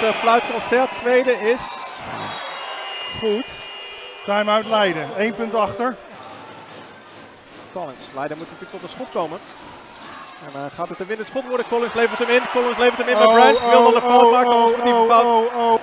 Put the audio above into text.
het eh, fluitconcert. Tweede is goed. Time-out Leiden, 1 punt achter. Collins, Leiden moet natuurlijk tot een schot komen. En uh, gaat het een winnend schot worden? Collins levert hem in. Collins levert hem in, maar Oh, Branch wil oh, fout oh, maken, oh,